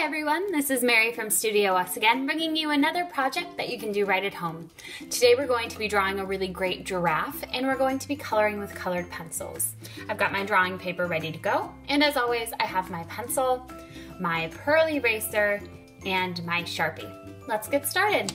Hi everyone, this is Mary from Studio Us again, bringing you another project that you can do right at home. Today we're going to be drawing a really great giraffe and we're going to be coloring with colored pencils. I've got my drawing paper ready to go, and as always I have my pencil, my pearl eraser, and my Sharpie. Let's get started.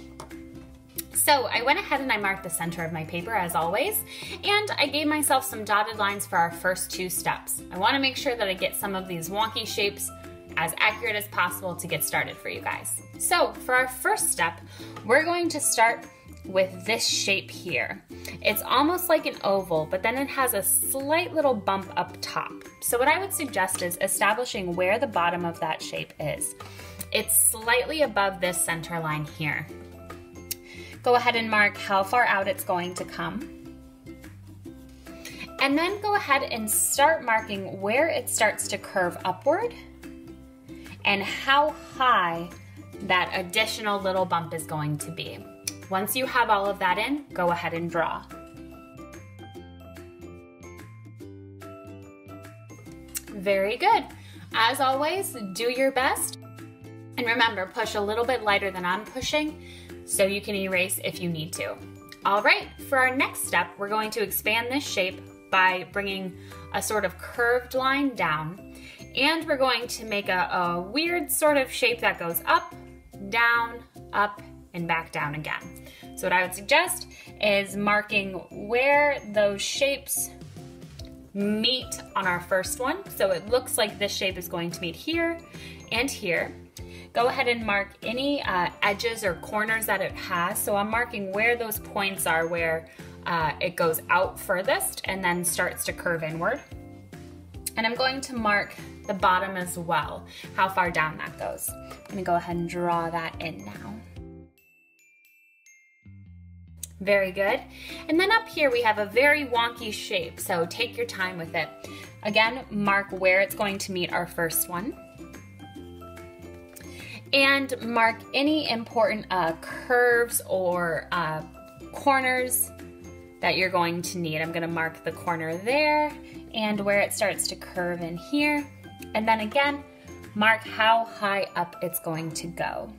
So I went ahead and I marked the center of my paper as always, and I gave myself some dotted lines for our first two steps. I wanna make sure that I get some of these wonky shapes as accurate as possible to get started for you guys. So for our first step, we're going to start with this shape here. It's almost like an oval, but then it has a slight little bump up top. So what I would suggest is establishing where the bottom of that shape is. It's slightly above this center line here. Go ahead and mark how far out it's going to come. And then go ahead and start marking where it starts to curve upward and how high that additional little bump is going to be. Once you have all of that in, go ahead and draw. Very good. As always, do your best. And remember, push a little bit lighter than I'm pushing so you can erase if you need to. All right, for our next step, we're going to expand this shape by bringing a sort of curved line down and we're going to make a, a weird sort of shape that goes up, down, up, and back down again. So what I would suggest is marking where those shapes meet on our first one. So it looks like this shape is going to meet here and here. Go ahead and mark any uh, edges or corners that it has. So I'm marking where those points are where uh, it goes out furthest and then starts to curve inward. And I'm going to mark the bottom as well, how far down that goes. I'm gonna go ahead and draw that in now. Very good. And then up here we have a very wonky shape, so take your time with it. Again, mark where it's going to meet our first one. And mark any important uh, curves or uh, corners that you're going to need. I'm gonna mark the corner there and where it starts to curve in here. And then again, mark how high up it's going to go.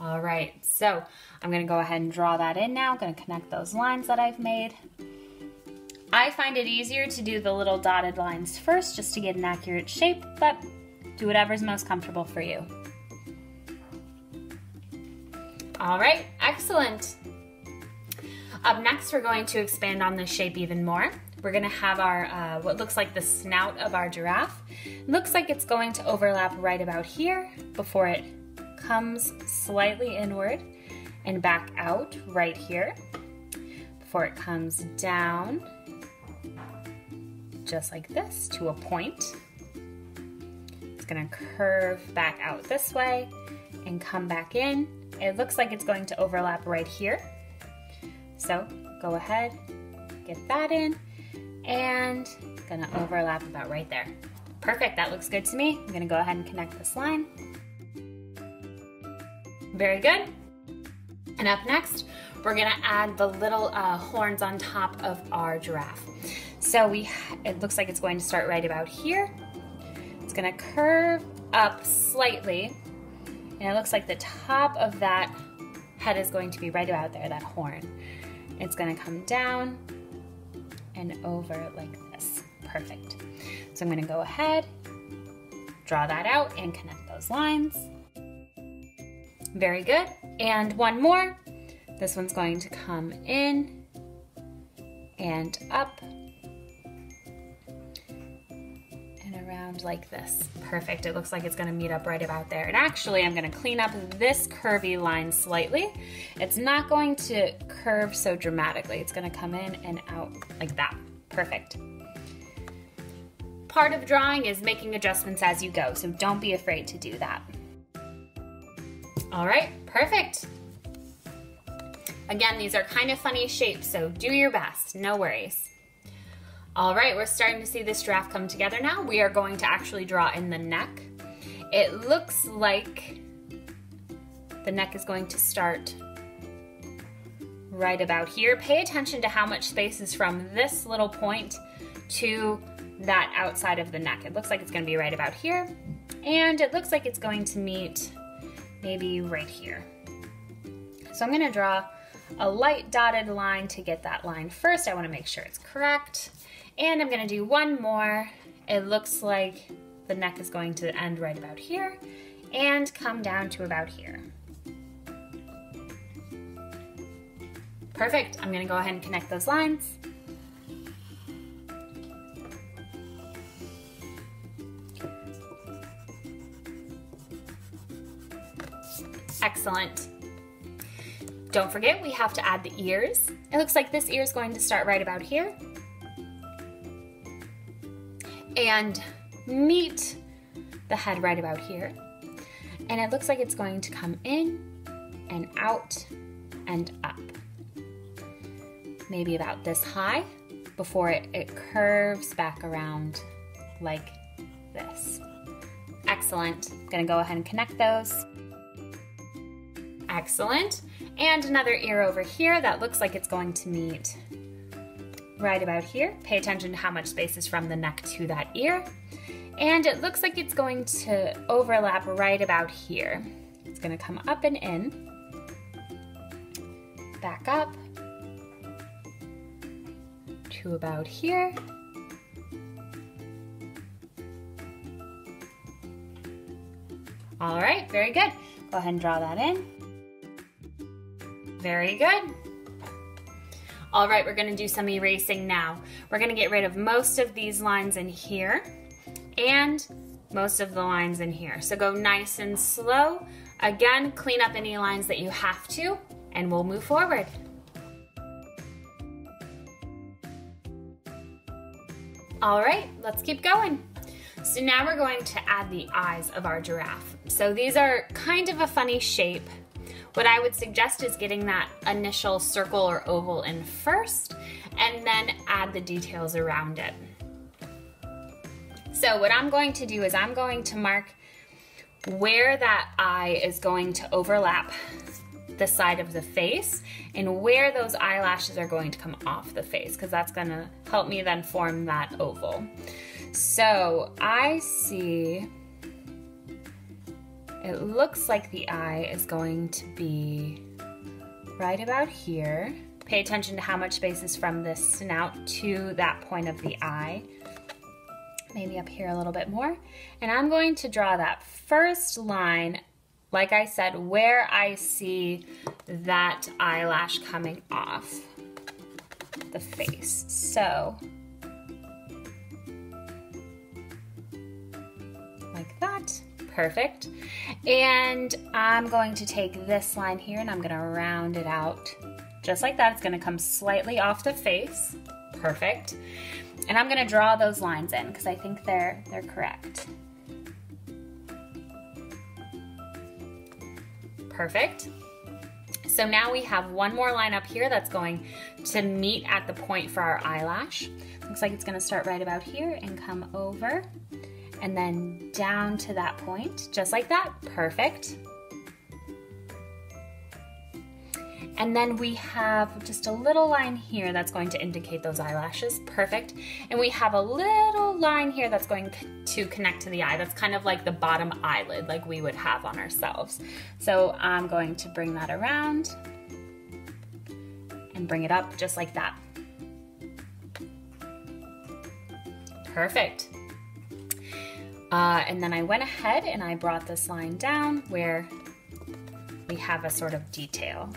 All right, so I'm gonna go ahead and draw that in now. I'm gonna connect those lines that I've made. I find it easier to do the little dotted lines first just to get an accurate shape, but do whatever's most comfortable for you. All right, excellent. Up next, we're going to expand on this shape even more. We're gonna have our, uh, what looks like the snout of our giraffe. Looks like it's going to overlap right about here before it comes slightly inward and back out right here before it comes down just like this to a point. It's gonna curve back out this way and come back in. It looks like it's going to overlap right here. So go ahead, get that in and it's gonna overlap about right there. Perfect, that looks good to me. I'm gonna go ahead and connect this line. Very good. And up next, we're gonna add the little uh, horns on top of our giraffe. So we, it looks like it's going to start right about here. It's gonna curve up slightly, and it looks like the top of that head is going to be right about there, that horn. It's gonna come down, and over like this. Perfect. So I'm gonna go ahead, draw that out and connect those lines. Very good. And one more. This one's going to come in and up like this. Perfect. It looks like it's gonna meet up right about there. And actually, I'm gonna clean up this curvy line slightly. It's not going to curve so dramatically. It's gonna come in and out like that. Perfect. Part of drawing is making adjustments as you go, so don't be afraid to do that. All right, perfect. Again, these are kind of funny shapes, so do your best, no worries. All right, we're starting to see this giraffe come together now. We are going to actually draw in the neck. It looks like the neck is going to start right about here. Pay attention to how much space is from this little point to that outside of the neck. It looks like it's gonna be right about here. And it looks like it's going to meet maybe right here. So I'm gonna draw a light dotted line to get that line first. I wanna make sure it's correct. And I'm gonna do one more. It looks like the neck is going to end right about here and come down to about here. Perfect, I'm gonna go ahead and connect those lines. Excellent. Don't forget, we have to add the ears. It looks like this ear is going to start right about here. And meet the head right about here. And it looks like it's going to come in and out and up. Maybe about this high before it, it curves back around like this. Excellent. I'm gonna go ahead and connect those. Excellent. And another ear over here that looks like it's going to meet right about here. Pay attention to how much space is from the neck to that ear. And it looks like it's going to overlap right about here. It's gonna come up and in, back up to about here. All right, very good. Go ahead and draw that in. Very good. All right, we're gonna do some erasing now. We're gonna get rid of most of these lines in here and most of the lines in here. So go nice and slow. Again, clean up any lines that you have to, and we'll move forward. All right, let's keep going. So now we're going to add the eyes of our giraffe. So these are kind of a funny shape. What I would suggest is getting that initial circle or oval in first, and then add the details around it. So what I'm going to do is I'm going to mark where that eye is going to overlap the side of the face and where those eyelashes are going to come off the face because that's going to help me then form that oval. So I see, it looks like the eye is going to be right about here. Pay attention to how much space is from the snout to that point of the eye maybe up here a little bit more. And I'm going to draw that first line, like I said, where I see that eyelash coming off the face. So, like that, perfect. And I'm going to take this line here and I'm gonna round it out just like that. It's gonna come slightly off the face, perfect. And I'm gonna draw those lines in because I think they're, they're correct. Perfect. So now we have one more line up here that's going to meet at the point for our eyelash. Looks like it's gonna start right about here and come over and then down to that point, just like that, perfect. And then we have just a little line here that's going to indicate those eyelashes, perfect. And we have a little line here that's going to connect to the eye. That's kind of like the bottom eyelid like we would have on ourselves. So I'm going to bring that around and bring it up just like that. Perfect. Uh, and then I went ahead and I brought this line down where we have a sort of detail.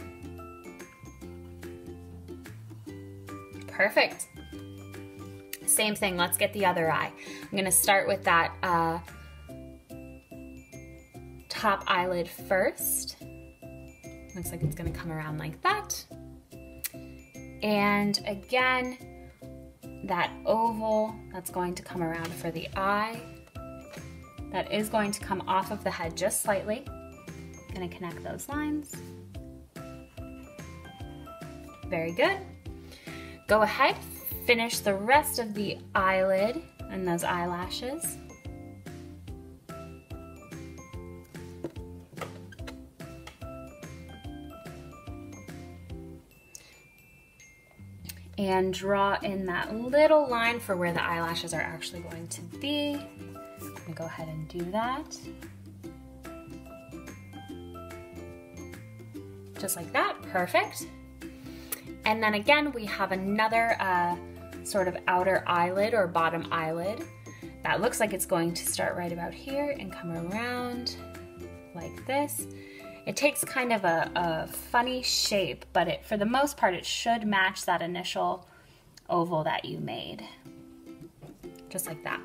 Perfect. Same thing, let's get the other eye. I'm gonna start with that uh, top eyelid first. Looks like it's gonna come around like that. And again, that oval that's going to come around for the eye. That is going to come off of the head just slightly. Gonna connect those lines. Very good. Go ahead, finish the rest of the eyelid and those eyelashes. and draw in that little line for where the eyelashes are actually going to be. I'm gonna go ahead and do that. Just like that, perfect. And then again, we have another uh, sort of outer eyelid or bottom eyelid. That looks like it's going to start right about here and come around like this. It takes kind of a, a funny shape, but it, for the most part, it should match that initial oval that you made. Just like that.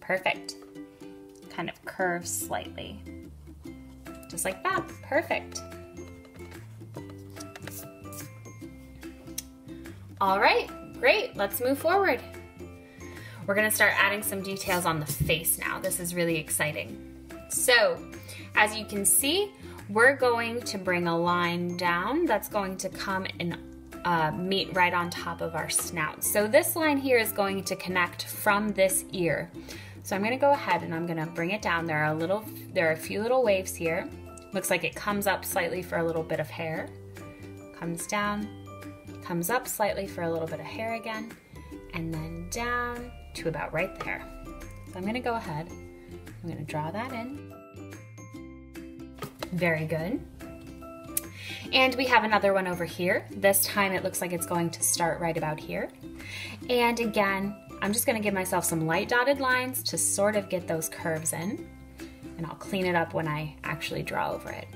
Perfect. Kind of curves slightly. Just like that. Perfect. All right, great. Let's move forward. We're gonna start adding some details on the face now. This is really exciting. So, as you can see, we're going to bring a line down that's going to come and uh, meet right on top of our snout. So this line here is going to connect from this ear. So I'm gonna go ahead and I'm gonna bring it down. There are a little, there are a few little waves here. Looks like it comes up slightly for a little bit of hair. Comes down, comes up slightly for a little bit of hair again, and then down to about right there. So I'm gonna go ahead, I'm gonna draw that in. Very good. And we have another one over here. This time it looks like it's going to start right about here. And again, I'm just gonna give myself some light dotted lines to sort of get those curves in. And I'll clean it up when I actually draw over it.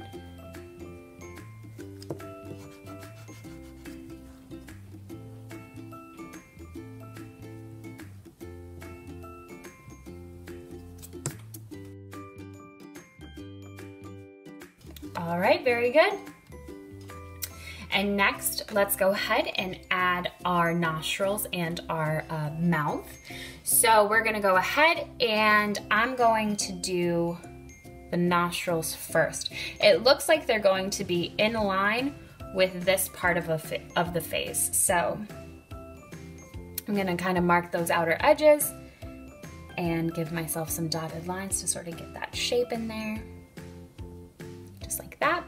All right, very good. And next, let's go ahead and add our nostrils and our uh, mouth. So we're gonna go ahead and I'm going to do the nostrils first. It looks like they're going to be in line with this part of, of the face. So I'm gonna kind of mark those outer edges and give myself some dotted lines to sort of get that shape in there just like that.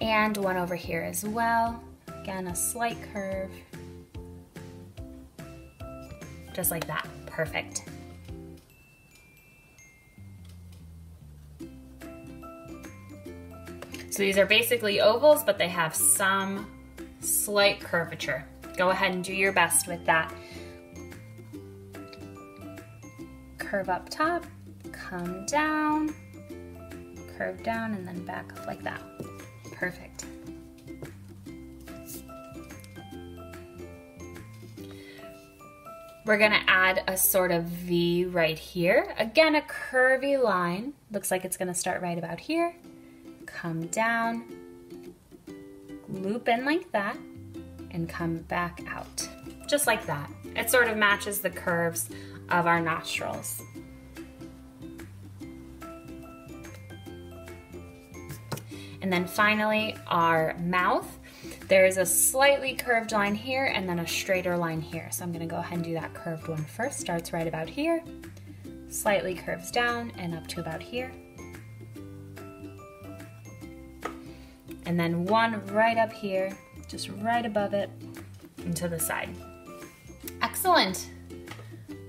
And one over here as well. Again, a slight curve. Just like that, perfect. So these are basically ovals, but they have some slight curvature. Go ahead and do your best with that. Curve up top, come down, curve down and then back up like that. Perfect. We're gonna add a sort of V right here. Again, a curvy line. Looks like it's gonna start right about here. Come down, loop in like that, and come back out. Just like that. It sort of matches the curves of our nostrils. And then finally, our mouth. There's a slightly curved line here and then a straighter line here. So I'm gonna go ahead and do that curved one first. Starts right about here, slightly curves down and up to about here. And then one right up here, just right above it and to the side. Excellent.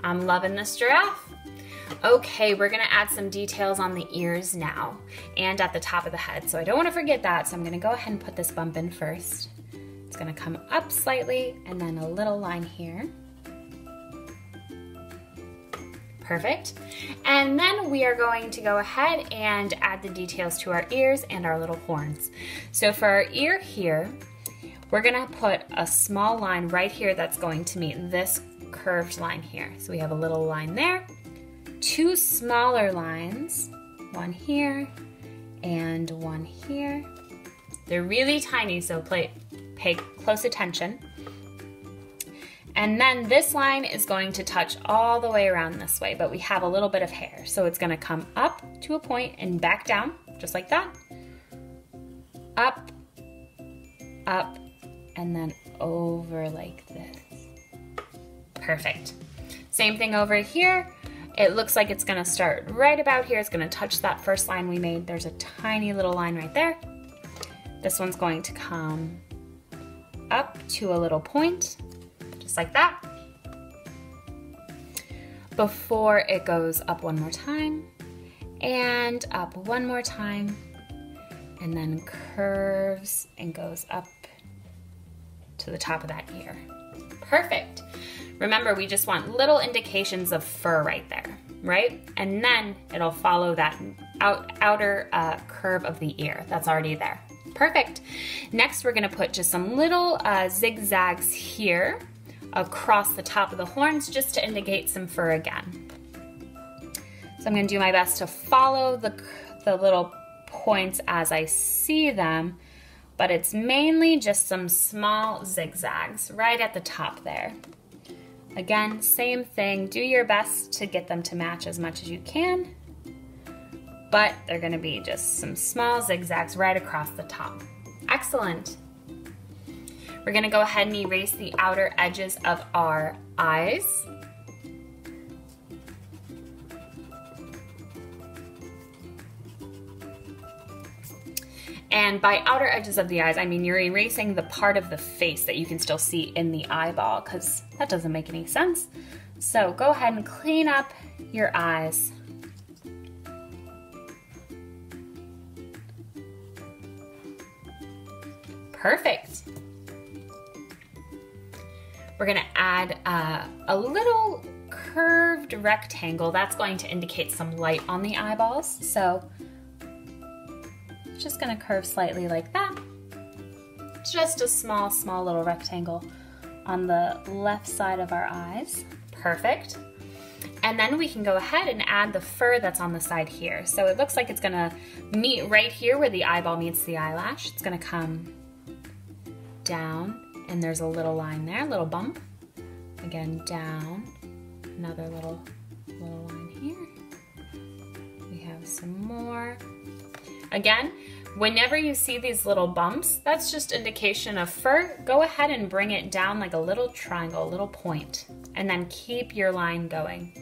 I'm loving this giraffe. Okay, we're gonna add some details on the ears now and at the top of the head. So I don't wanna forget that, so I'm gonna go ahead and put this bump in first. It's gonna come up slightly and then a little line here. Perfect. And then we are going to go ahead and add the details to our ears and our little horns. So for our ear here, we're gonna put a small line right here that's going to meet this curved line here. So we have a little line there two smaller lines, one here and one here. They're really tiny, so play, pay close attention. And then this line is going to touch all the way around this way, but we have a little bit of hair. So it's gonna come up to a point and back down, just like that. Up, up, and then over like this. Perfect. Same thing over here. It looks like it's gonna start right about here. It's gonna touch that first line we made. There's a tiny little line right there. This one's going to come up to a little point just like that. Before it goes up one more time, and up one more time, and then curves and goes up to the top of that ear. Perfect. Remember, we just want little indications of fur right there, right? And then it'll follow that out, outer uh, curve of the ear that's already there. Perfect. Next, we're gonna put just some little uh, zigzags here across the top of the horns just to indicate some fur again. So I'm gonna do my best to follow the, the little points as I see them, but it's mainly just some small zigzags right at the top there. Again, same thing, do your best to get them to match as much as you can, but they're gonna be just some small zigzags right across the top. Excellent. We're gonna go ahead and erase the outer edges of our eyes. And by outer edges of the eyes, I mean you're erasing the part of the face that you can still see in the eyeball because that doesn't make any sense. So go ahead and clean up your eyes. Perfect. We're gonna add uh, a little curved rectangle. That's going to indicate some light on the eyeballs. So just gonna curve slightly like that. Just a small, small little rectangle on the left side of our eyes. Perfect. And then we can go ahead and add the fur that's on the side here. So it looks like it's gonna meet right here where the eyeball meets the eyelash. It's gonna come down and there's a little line there, a little bump. Again, down, another little, little line here. We have some more. Again, whenever you see these little bumps, that's just indication of fur. Go ahead and bring it down like a little triangle, a little point, and then keep your line going.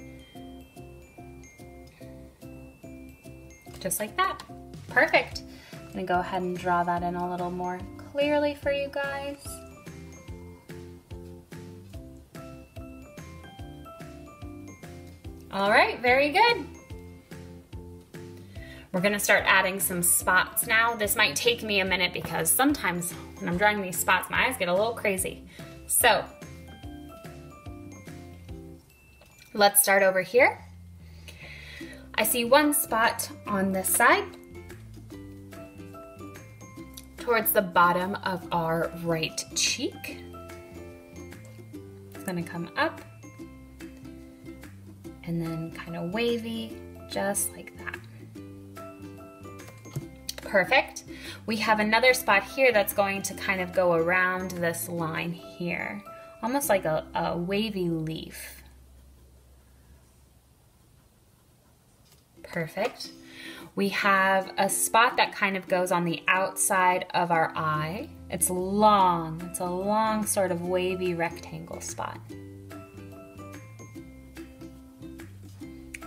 Just like that. Perfect. I'm gonna go ahead and draw that in a little more clearly for you guys. All right, very good. We're gonna start adding some spots now. This might take me a minute because sometimes when I'm drawing these spots, my eyes get a little crazy. So, let's start over here. I see one spot on this side towards the bottom of our right cheek. It's gonna come up and then kind of wavy, just like Perfect. We have another spot here that's going to kind of go around this line here, almost like a, a wavy leaf. Perfect. We have a spot that kind of goes on the outside of our eye. It's long, it's a long sort of wavy rectangle spot.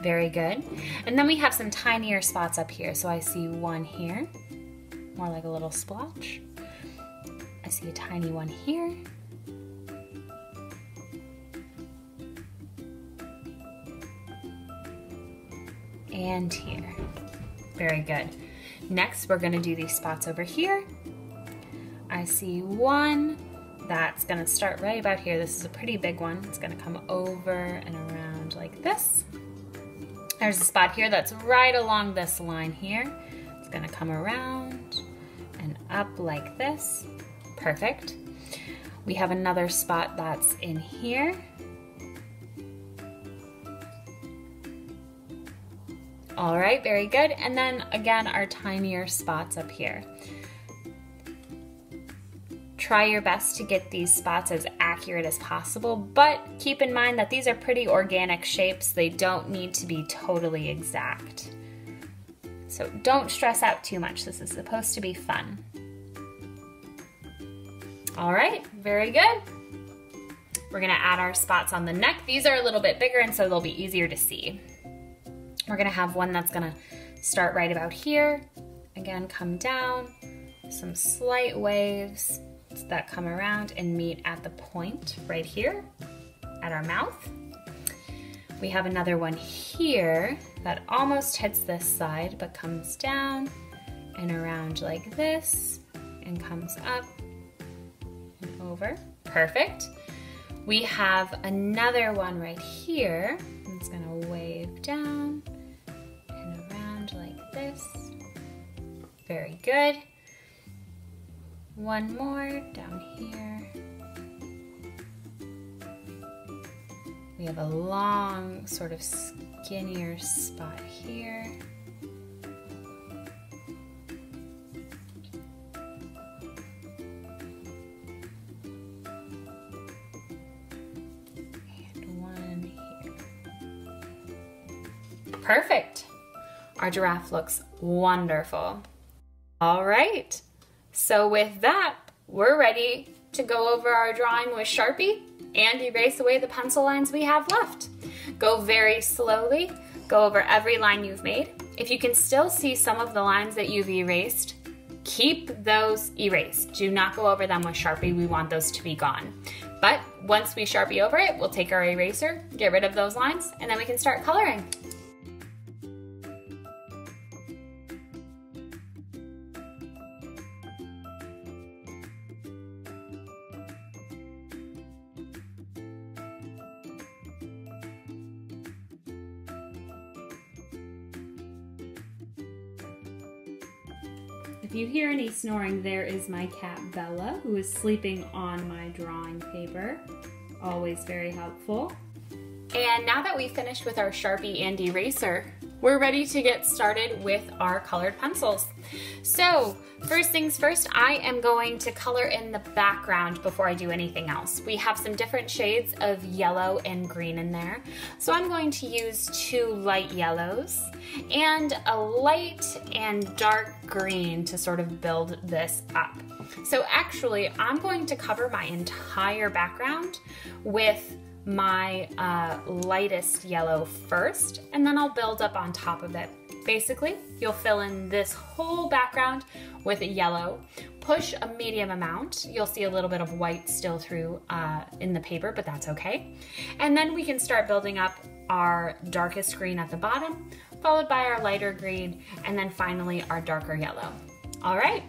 Very good. And then we have some tinier spots up here. So I see one here, more like a little splotch. I see a tiny one here. And here. Very good. Next, we're gonna do these spots over here. I see one that's gonna start right about here. This is a pretty big one. It's gonna come over and around like this. There's a spot here that's right along this line here. It's gonna come around and up like this. Perfect. We have another spot that's in here. All right, very good. And then again, our tinier spots up here. Try your best to get these spots as accurate as possible, but keep in mind that these are pretty organic shapes. They don't need to be totally exact. So don't stress out too much. This is supposed to be fun. All right, very good. We're gonna add our spots on the neck. These are a little bit bigger and so they'll be easier to see. We're gonna have one that's gonna start right about here. Again, come down, some slight waves, that come around and meet at the point right here at our mouth. We have another one here that almost hits this side but comes down and around like this and comes up and over. Perfect. We have another one right here. It's gonna wave down and around like this. Very good. One more down here. We have a long, sort of skinnier spot here. And one here. Perfect. Our giraffe looks wonderful. All right. So with that, we're ready to go over our drawing with Sharpie and erase away the pencil lines we have left. Go very slowly, go over every line you've made. If you can still see some of the lines that you've erased, keep those erased. Do not go over them with Sharpie, we want those to be gone. But once we Sharpie over it, we'll take our eraser, get rid of those lines, and then we can start coloring. Hear any snoring, there is my cat Bella, who is sleeping on my drawing paper. Always very helpful. And now that we've finished with our Sharpie and eraser, we're ready to get started with our colored pencils. So first things first, I am going to color in the background before I do anything else. We have some different shades of yellow and green in there. So I'm going to use two light yellows and a light and dark green to sort of build this up. So actually, I'm going to cover my entire background with my uh, lightest yellow first, and then I'll build up on top of it. Basically, you'll fill in this whole background with a yellow. Push a medium amount. You'll see a little bit of white still through uh, in the paper, but that's okay. And then we can start building up our darkest green at the bottom, followed by our lighter green, and then finally our darker yellow. All right.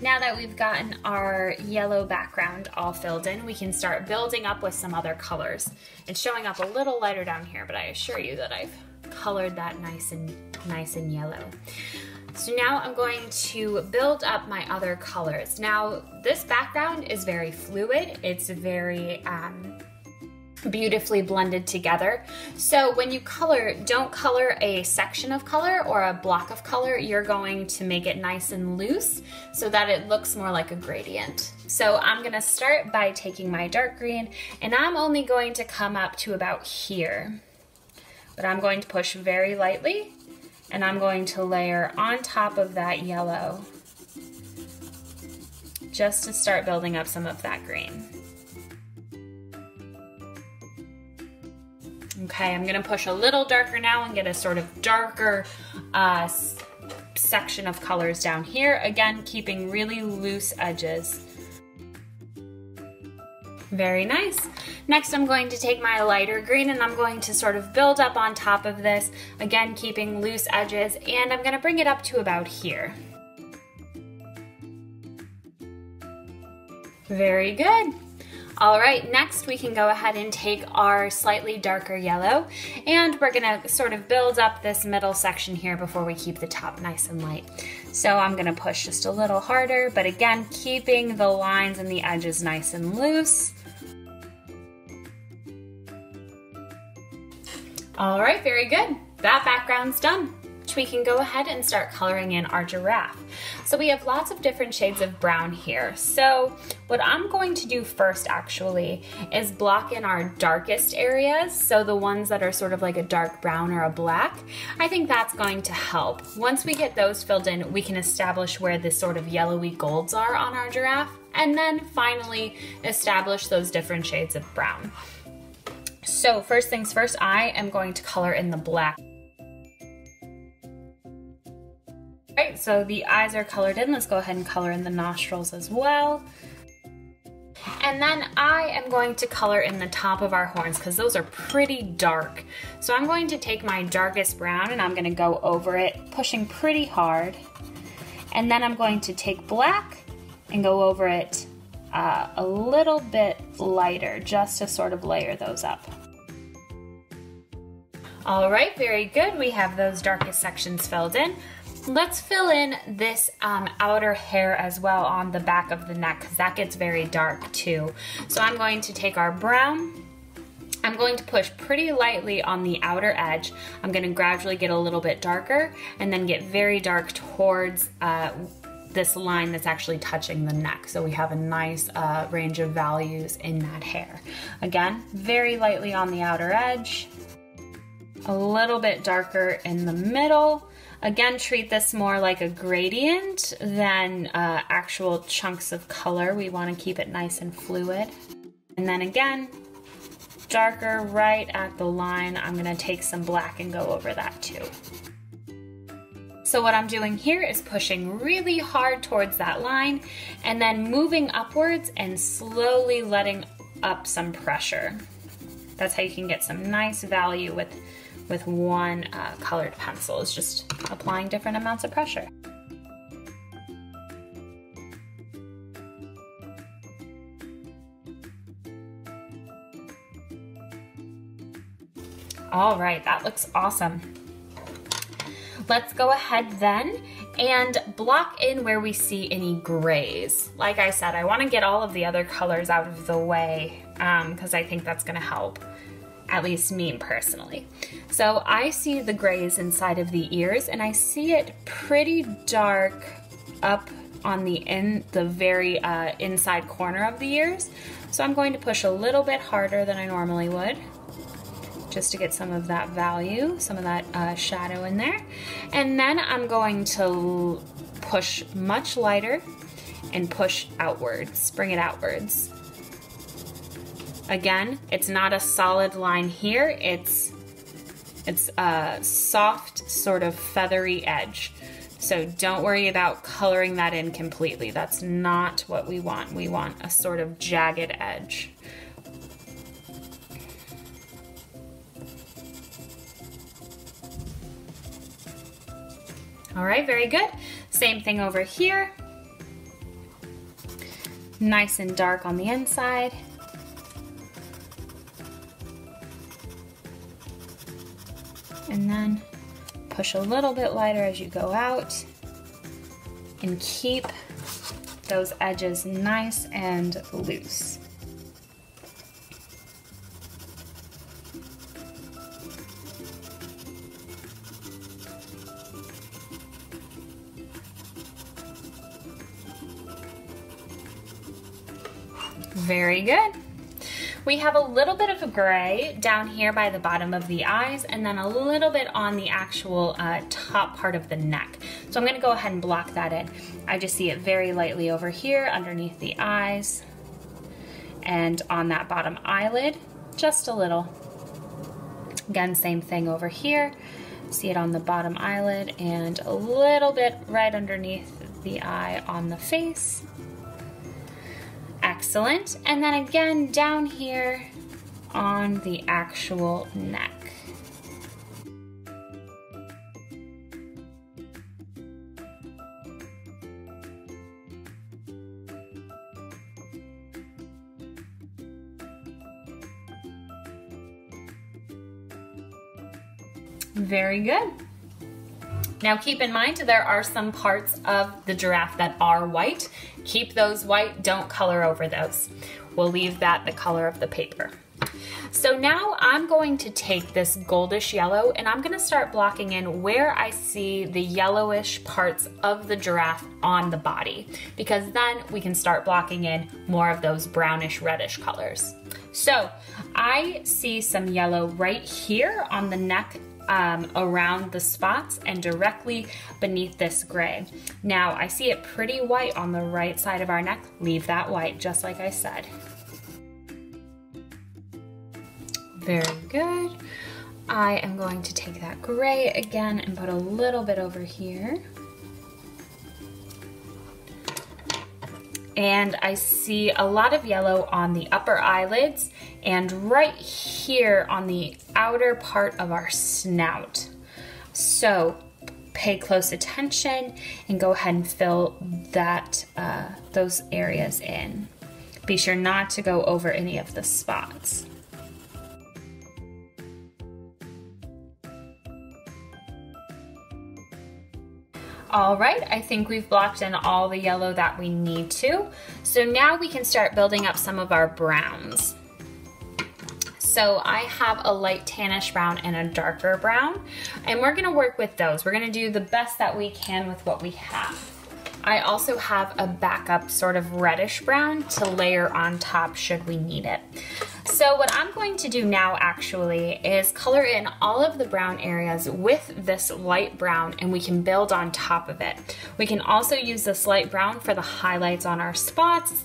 Now that we've gotten our yellow background all filled in, we can start building up with some other colors. It's showing up a little lighter down here, but I assure you that I've colored that nice and nice and yellow. So now I'm going to build up my other colors. Now this background is very fluid. It's very um, beautifully blended together. So when you color, don't color a section of color or a block of color. You're going to make it nice and loose so that it looks more like a gradient. So I'm gonna start by taking my dark green and I'm only going to come up to about here. But I'm going to push very lightly and I'm going to layer on top of that yellow just to start building up some of that green. Okay, I'm gonna push a little darker now and get a sort of darker uh, section of colors down here. Again, keeping really loose edges. Very nice. Next, I'm going to take my lighter green and I'm going to sort of build up on top of this, again, keeping loose edges, and I'm gonna bring it up to about here. Very good. All right, next we can go ahead and take our slightly darker yellow and we're gonna sort of build up this middle section here before we keep the top nice and light. So I'm gonna push just a little harder, but again, keeping the lines and the edges nice and loose. All right, very good. That background's done. We can go ahead and start coloring in our giraffe. So we have lots of different shades of brown here. So what I'm going to do first actually is block in our darkest areas. So the ones that are sort of like a dark brown or a black, I think that's going to help. Once we get those filled in, we can establish where the sort of yellowy golds are on our giraffe. And then finally establish those different shades of brown. So first things first, I am going to color in the black. Right, so the eyes are colored in. Let's go ahead and color in the nostrils as well. And then I am going to color in the top of our horns because those are pretty dark. So I'm going to take my darkest brown and I'm gonna go over it, pushing pretty hard. And then I'm going to take black and go over it uh, a little bit lighter just to sort of layer those up. All right, very good. We have those darkest sections filled in. Let's fill in this um, outer hair as well on the back of the neck because that gets very dark too. So I'm going to take our brown, I'm going to push pretty lightly on the outer edge. I'm gonna gradually get a little bit darker and then get very dark towards uh, this line that's actually touching the neck. So we have a nice uh, range of values in that hair. Again, very lightly on the outer edge, a little bit darker in the middle. Again, treat this more like a gradient than uh, actual chunks of color. We wanna keep it nice and fluid. And then again, darker right at the line. I'm gonna take some black and go over that too. So what I'm doing here is pushing really hard towards that line and then moving upwards and slowly letting up some pressure. That's how you can get some nice value with, with one uh, colored pencil, is just applying different amounts of pressure. All right, that looks awesome. Let's go ahead then and block in where we see any grays. Like I said, I wanna get all of the other colors out of the way because um, I think that's gonna help, at least me personally. So I see the grays inside of the ears and I see it pretty dark up on the in the very uh, inside corner of the ears. So I'm going to push a little bit harder than I normally would just to get some of that value, some of that uh, shadow in there. And then I'm going to push much lighter and push outwards, bring it outwards. Again, it's not a solid line here, it's, it's a soft sort of feathery edge. So don't worry about coloring that in completely. That's not what we want. We want a sort of jagged edge. All right, very good. Same thing over here. Nice and dark on the inside. And then push a little bit lighter as you go out and keep those edges nice and loose. Very good. We have a little bit of a gray down here by the bottom of the eyes and then a little bit on the actual uh, top part of the neck. So I'm gonna go ahead and block that in. I just see it very lightly over here underneath the eyes and on that bottom eyelid, just a little. Again, same thing over here. See it on the bottom eyelid and a little bit right underneath the eye on the face. Excellent. And then again down here on the actual neck. Very good. Now keep in mind there are some parts of the giraffe that are white. Keep those white, don't color over those. We'll leave that the color of the paper. So now I'm going to take this goldish yellow and I'm gonna start blocking in where I see the yellowish parts of the giraffe on the body because then we can start blocking in more of those brownish reddish colors. So I see some yellow right here on the neck um, around the spots and directly beneath this gray. Now I see it pretty white on the right side of our neck. Leave that white, just like I said. Very good. I am going to take that gray again and put a little bit over here. And I see a lot of yellow on the upper eyelids and right here on the outer part of our snout. So pay close attention and go ahead and fill that uh, those areas in. Be sure not to go over any of the spots. All right, I think we've blocked in all the yellow that we need to. So now we can start building up some of our browns. So I have a light tannish brown and a darker brown, and we're gonna work with those. We're gonna do the best that we can with what we have. I also have a backup sort of reddish brown to layer on top should we need it. So what I'm going to do now actually is color in all of the brown areas with this light brown and we can build on top of it. We can also use this light brown for the highlights on our spots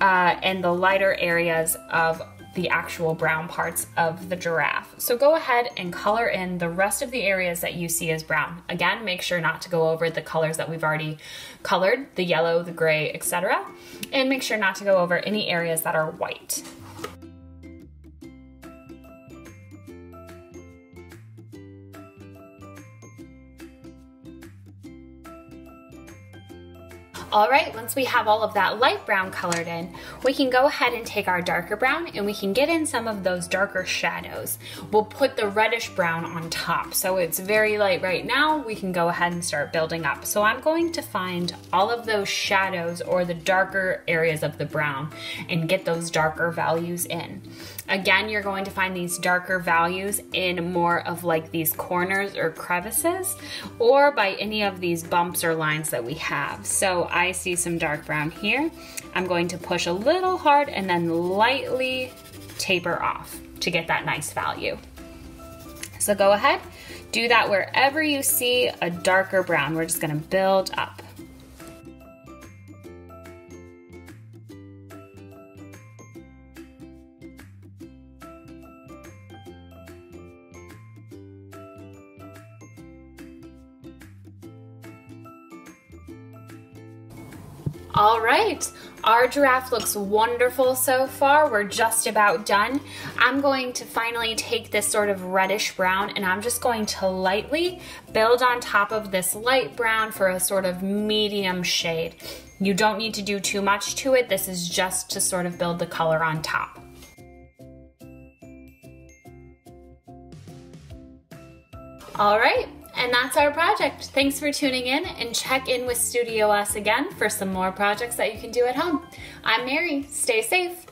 uh, and the lighter areas of the actual brown parts of the giraffe. So go ahead and color in the rest of the areas that you see as brown. Again, make sure not to go over the colors that we've already colored, the yellow, the gray, etc. And make sure not to go over any areas that are white. All right, once we have all of that light brown colored in, we can go ahead and take our darker brown and we can get in some of those darker shadows. We'll put the reddish brown on top. So it's very light right now, we can go ahead and start building up. So I'm going to find all of those shadows or the darker areas of the brown and get those darker values in. Again, you're going to find these darker values in more of like these corners or crevices or by any of these bumps or lines that we have. So I see some dark brown here. I'm going to push a little hard and then lightly taper off to get that nice value. So go ahead, do that wherever you see a darker brown. We're just gonna build up. All right, our giraffe looks wonderful so far. We're just about done. I'm going to finally take this sort of reddish brown and I'm just going to lightly build on top of this light brown for a sort of medium shade. You don't need to do too much to it. This is just to sort of build the color on top. All right, and that's our project. Thanks for tuning in and check in with Studio Us again for some more projects that you can do at home. I'm Mary. Stay safe.